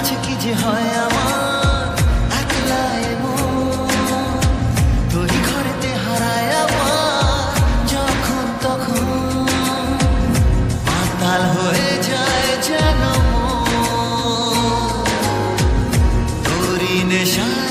আজ কি যে হয় আমার? একলা তোর ঘরেতে হারায় আমার। যখন তখন পাতাল হয়ে যায় যেন তোরই নেশায়